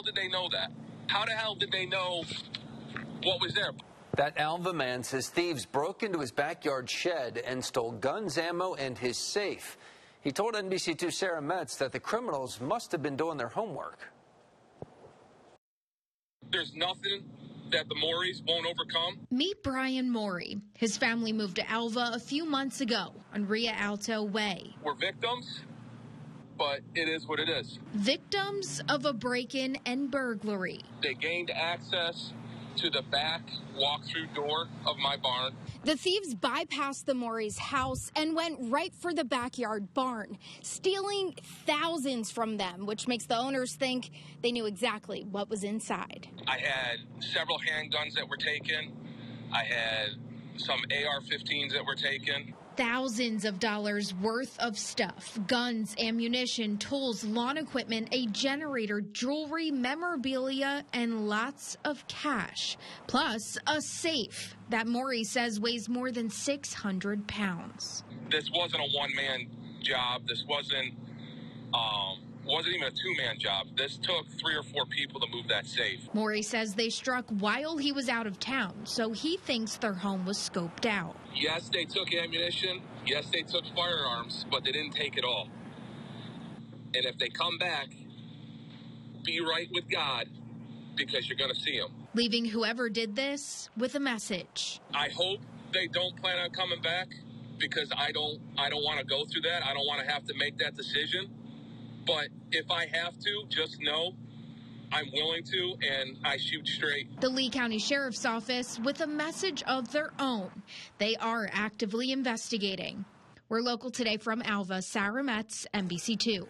hell did they know that? How the hell did they know what was there? That Alva man says thieves broke into his backyard shed and stole guns, ammo, and his safe. He told NBC2 Sarah Metts that the criminals must have been doing their homework. There's nothing that the Moreys won't overcome. Meet Brian Morey. His family moved to Alva a few months ago on Ria Alto Way. We're victims, but it is what it is. Victims of a break in and burglary. They gained access to the back walk-through door of my barn. The thieves bypassed the Morey's house and went right for the backyard barn, stealing thousands from them, which makes the owners think they knew exactly what was inside. I had several handguns that were taken. I had some AR-15s that were taken. Thousands of dollars worth of stuff guns, ammunition, tools, lawn equipment, a generator, jewelry, memorabilia, and lots of cash. Plus, a safe that Morey says weighs more than 600 pounds. This wasn't a one-man job. This wasn't um, wasn't even a two-man job. This took three or four people to move that safe. Morey says they struck while he was out of town, so he thinks their home was scoped out. Yes, they took ammunition. Yes, they took firearms, but they didn't take it all. And if they come back, be right with God because you're going to see them. Leaving whoever did this with a message. I hope they don't plan on coming back because I don't I don't want to go through that. I don't want to have to make that decision. But if I have to, just know I'm willing to and I shoot straight. The Lee County Sheriff's Office with a message of their own. They are actively investigating. We're local today from Alva, Sarah Metts, NBC2.